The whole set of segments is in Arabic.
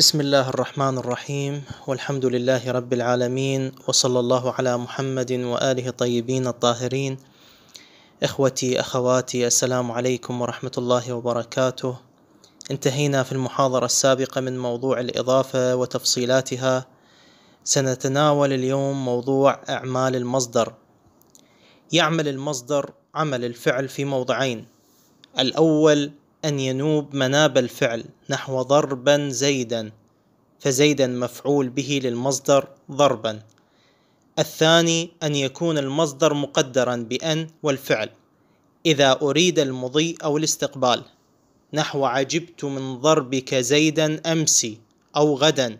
بسم الله الرحمن الرحيم. والحمد لله رب العالمين وصلى الله على محمد وآله الطيبين الطاهرين. إخوتي أخواتي السلام عليكم ورحمة الله وبركاته. انتهينا في المحاضرة السابقة من موضوع الإضافة وتفصيلاتها. سنتناول اليوم موضوع أعمال المصدر. يعمل المصدر عمل الفعل في موضعين. الأول أن ينوب مناب الفعل نحو ضربا زيدا فزيدا مفعول به للمصدر ضربا. الثاني أن يكون المصدر مقدرا بأن والفعل. إذا أريد المضي أو الاستقبال. نحو عجبت من ضربك زيدا أمس أو غدا.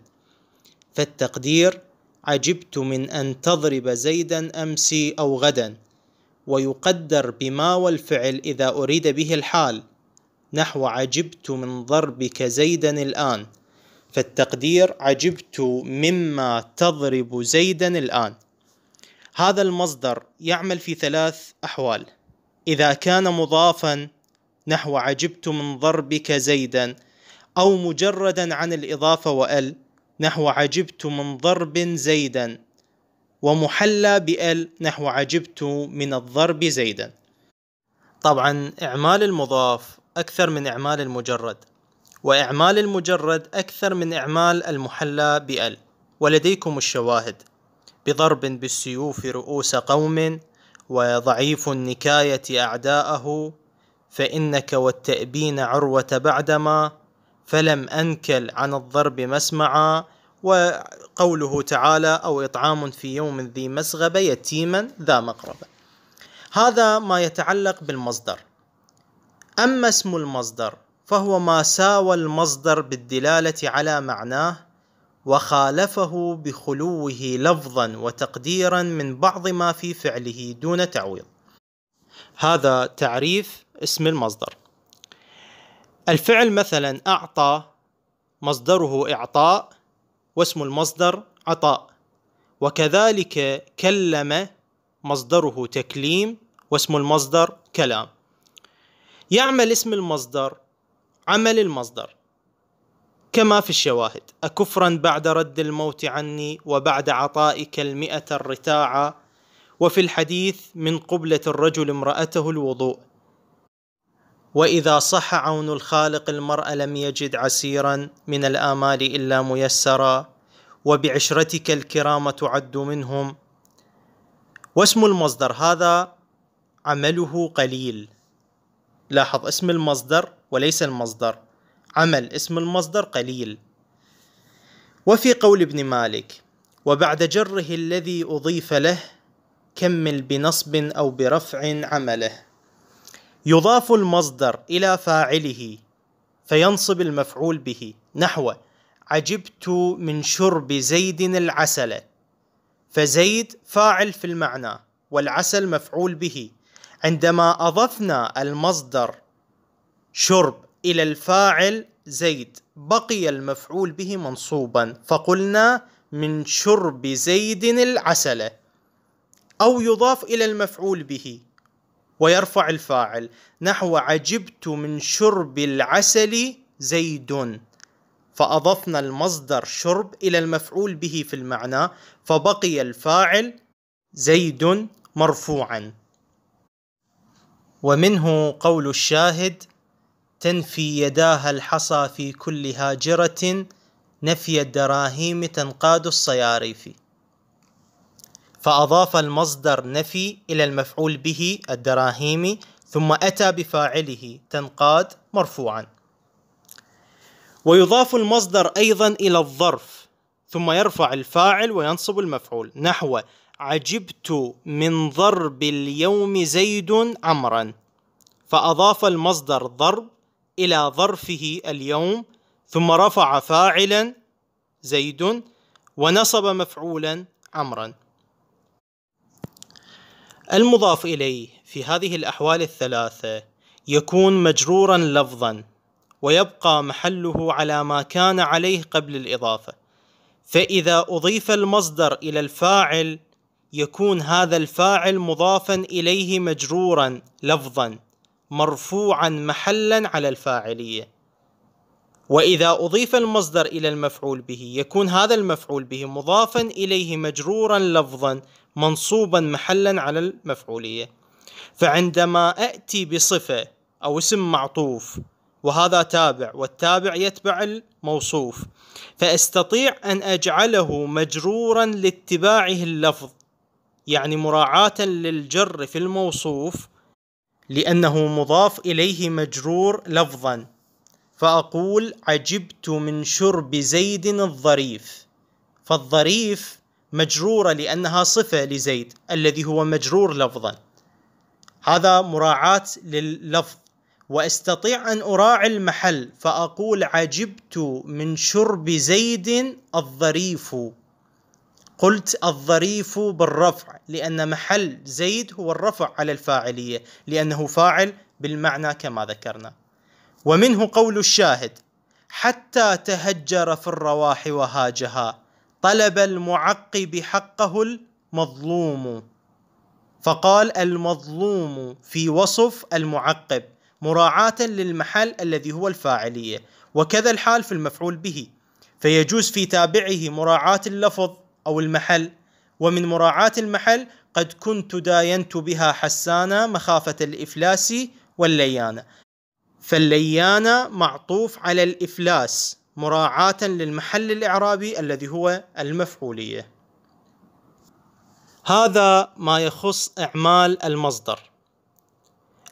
فالتقدير عجبت من أن تضرب زيدا أمس أو غدا. ويقدر بما والفعل إذا أريد به الحال. نحو عجبت من ضربك زيدا الآن فالتقدير عجبت مما تضرب زيدا الآن. هذا المصدر يعمل في ثلاث أحوال. إذا كان مضافا نحو عجبت من ضربك زيدا أو مجردا عن الإضافة وأل نحو عجبت من ضرب زيدا ومحلى بأل نحو عجبت من الضرب زيدا. طبعا إعمال المضاف أكثر من إعمال المجرد وإعمال المجرد أكثر من إعمال المحلى بأل ولديكم الشواهد بضرب بالسيوف رؤوس قوم وضعيف النكاية أعداءه فإنك والتأبين عروة بعدما فلم أنكل عن الضرب مسمعا وقوله تعالى أو إطعام في يوم ذي مسغبة يتيما ذا مقربة. هذا ما يتعلق بالمصدر. أما اسم المصدر فهو ما ساوى المصدر بالدلالة على معناه وخالفه بخلوه لفظا وتقديرا من بعض ما في فعله دون تعويض. هذا تعريف اسم المصدر. الفعل مثلا أعطى مصدره إعطاء واسم المصدر عطاء. وكذلك كلم مصدره تكليم واسم المصدر كلام. يعمل اسم المصدر عمل المصدر. كما في الشواهد أكفرا بعد رد الموت عني وبعد عطائك المئة الرتاعة. وفي الحديث من قبلة الرجل امرأته الوضوء. وإذا صح عون الخالق المرء لم يجد عسيرا من الآمال إلا ميسرا. وبعشرتك الكرام تعد منهم. واسم المصدر هذا عمله قليل. لاحظ اسم المصدر وليس المصدر. عمل اسم المصدر قليل. وفي قول ابن مالك وبعد جره الذي أضيف له كمل بنصب أو برفع عمله. يضاف المصدر إلى فاعله فينصب المفعول به. نحو عجبت من شرب زيد العسل. فزيد فاعل في المعنى والعسل مفعول به. عندما أضفنا المصدر شرب إلى الفاعل زيد بقي المفعول به منصوبا فقلنا من شرب زيد العسل أو يضاف إلى المفعول به ويرفع الفاعل. نحو عجبت من شرب العسل زيد. فأضفنا المصدر شرب إلى المفعول به في المعنى فبقي الفاعل زيد مرفوعا. ومنه قول الشاهد تنفي يداها الحصى في كل هاجرة نفي الدراهيم تنقاد الصياريف. فأضاف المصدر نفي إلى المفعول به الدراهيم ثم أتى بفاعله تنقاد مرفوعا. ويضاف المصدر أيضا إلى الظرف ثم يرفع الفاعل وينصب المفعول. نحو عجبت من ضرب اليوم زيد عمرا. فأضاف المصدر ضرب إلى ظرفه اليوم ثم رفع فاعلا زيد ونصب مفعولا عمرا. المضاف إليه في هذه الأحوال الثلاثة يكون مجرورا لفظا ويبقى محله على ما كان عليه قبل الإضافة. فإذا أضيف المصدر إلى الفاعل يكون هذا الفاعل مضافا إليه مجرورا لفظا. مرفوعا محلا على الفاعلية. وإذا أضيف المصدر إلى المفعول به يكون هذا المفعول به مضافا إليه مجرورا لفظا منصوبا محلا على المفعولية. فعندما أتي بصفة أو اسم معطوف وهذا تابع والتابع يتبع الموصوف فأستطيع أن أجعله مجرورا لاتباعه اللفظ يعني مراعاة للجر في الموصوف لأنه مضاف إليه مجرور لفظا. فأقول عجبت من شرب زيد الظريف. فالظريف مجروره لأنها صفة لزيد الذي هو مجرور لفظا. هذا مراعاة لللفظ. وأستطيع أن أراعي المحل فأقول عجبت من شرب زيد الظريف. قلت الظريف بالرفع لأن محل زيد هو الرفع على الفاعلية لأنه فاعل بالمعنى كما ذكرنا. ومنه قول الشاهد حتى تهجر في الرواح وهاجها طلب المعقب حقه المظلوم. فقال المظلوم في وصف المعقب مراعاة للمحل الذي هو الفاعلية وكذا الحال في المفعول به. فيجوز في تابعه مراعاة اللفظ أو المحل. ومن مراعاة المحل قد كنت داينت بها حسانة مخافة الإفلاس والليانة فالليانة معطوف على الإفلاس مراعاة للمحل الإعرابي الذي هو المفعولية. هذا ما يخص إعمال المصدر.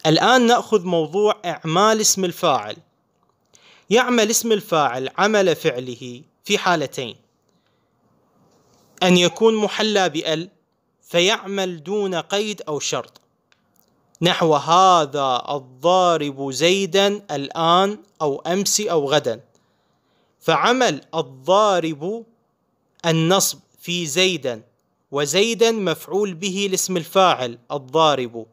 الآن نأخذ موضوع إعمال اسم الفاعل. يعمل اسم الفاعل عمل فعله في حالتين. أن يكون محلى بأل فيعمل دون قيد أو شرط. نحو هذا الضارب زيدا الآن أو أمس أو غدا. فعمل الضارب النصب في زيدا وزيدا مفعول به لاسم الفاعل الضارب.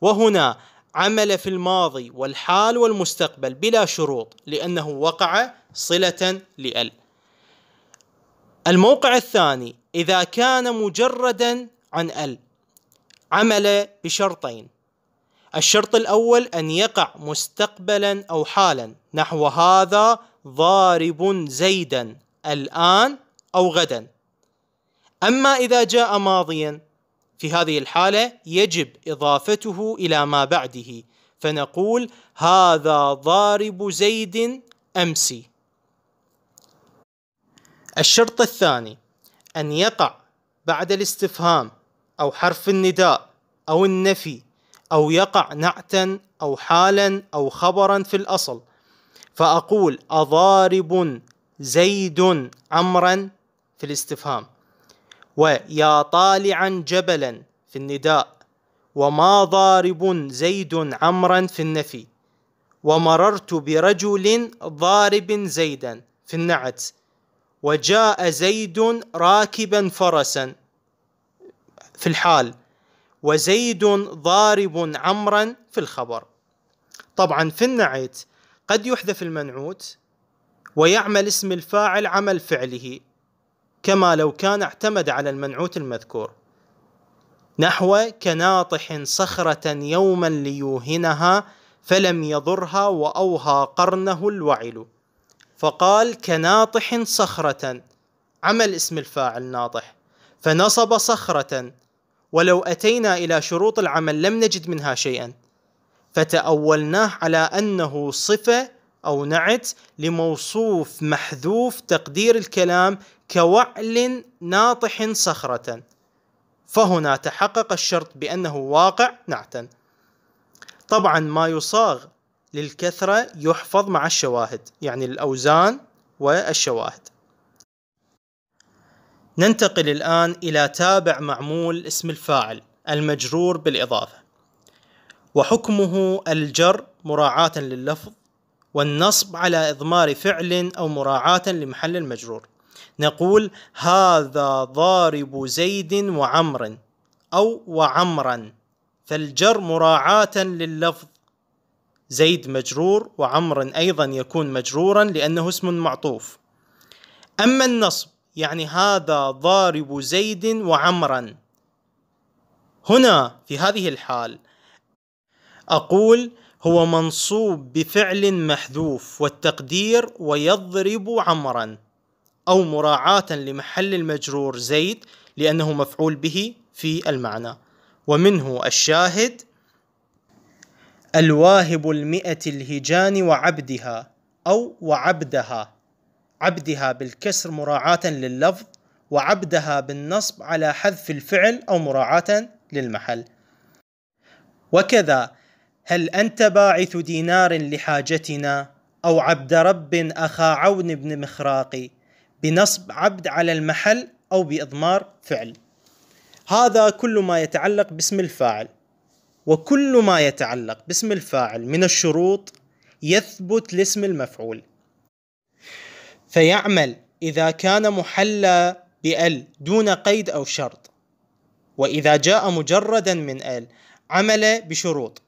وهنا عمل في الماضي والحال والمستقبل بلا شروط لأنه وقع صلة لأل. الموقع الثاني إذا كان مجردا عن ال عمل بشرطين. الشرط الأول أن يقع مستقبلا أو حالا. نحو هذا ضارب زيدا الآن أو غدا. أما إذا جاء ماضيا في هذه الحالة يجب إضافته إلى ما بعده. فنقول هذا ضارب زيد أمسي. الشرط الثاني أن يقع بعد الاستفهام أو حرف النداء أو النفي أو يقع نعتا أو حالا أو خبرا في الأصل. فأقول أضارب زيد عمرا في الاستفهام ويا طالعا جبلا في النداء وما ضارب زيد عمرا في النفي ومررت برجل ضارب زيدا في النعت. وجاء زيد راكبا فرسا في الحال وزيد ضارب عمرا في الخبر. طبعا في النعت قد يحذف المنعوت ويعمل اسم الفاعل عمل فعله كما لو كان اعتمد على المنعوت المذكور. نحو كناطح صخرة يوما ليوهنها فلم يضرها وأوهى قرنه الوعل. فقال كناطح صخرة. عمل اسم الفاعل ناطح. فنصب صخرة. ولو أتينا إلى شروط العمل لم نجد منها شيئا. فتأولناه على أنه صفة أو نعت لموصوف محذوف تقدير الكلام كوعل ناطح صخرة. فهنا تحقق الشرط بأنه واقع نعتا. طبعا ما يصاغ للكثرة يحفظ مع الشواهد يعني الأوزان والشواهد. ننتقل الآن إلى تابع معمول اسم الفاعل المجرور بالإضافة. وحكمه الجر مراعاة لللفظ والنصب على إضمار فعل أو مراعاة لمحل المجرور. نقول هذا ضارب زيد وعمر أو وعمرا فالجر مراعاة لللفظ زيد مجرور وعمر أيضا يكون مجرورا لأنه اسم معطوف. أما النصب يعني هذا ضارب زيد وعمرا. هنا في هذه الحال أقول هو منصوب بفعل محذوف والتقدير ويضرب عمرا أو مراعاة لمحل المجرور زيد لأنه مفعول به في المعنى. ومنه الشاهد الواهب المئة الهجان وعبدها أو وعبدها. عبدها بالكسر مراعاة لللفظ وعبدها بالنصب على حذف الفعل أو مراعاة للمحل. وكذا هل أنت باعث دينار لحاجتنا أو عبد رب أخا عون بن مخراقي بنصب عبد على المحل أو بإضمار فعل؟ هذا كل ما يتعلق باسم الفاعل. وكل ما يتعلق باسم الفاعل من الشروط يثبت لاسم المفعول. فيعمل إذا كان محلى بأل دون قيد أو شرط وإذا جاء مجردا من أل عمل بشروط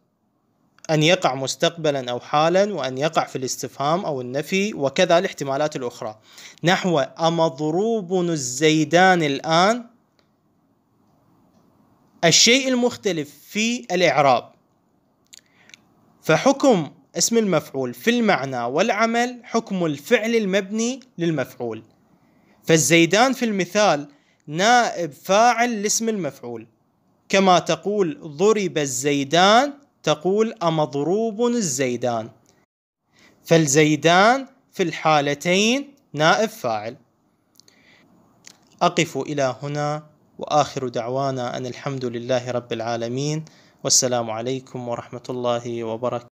أن يقع مستقبلا أو حالا وأن يقع في الاستفهام أو النفي وكذا الاحتمالات الأخرى. نحو أمضروب الزيدان الآن الشيء المختلف في الإعراب. فحكم اسم المفعول في المعنى والعمل حكم الفعل المبني للمفعول. فالزيدان في المثال نائب فاعل لاسم المفعول. كما تقول ضرب الزيدان تقول أمضروب الزيدان. فالزيدان في الحالتين نائب فاعل. أقف إلى هنا. وآخر دعوانا أن الحمد لله رب العالمين. والسلام عليكم ورحمة الله وبركاته.